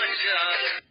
बचाए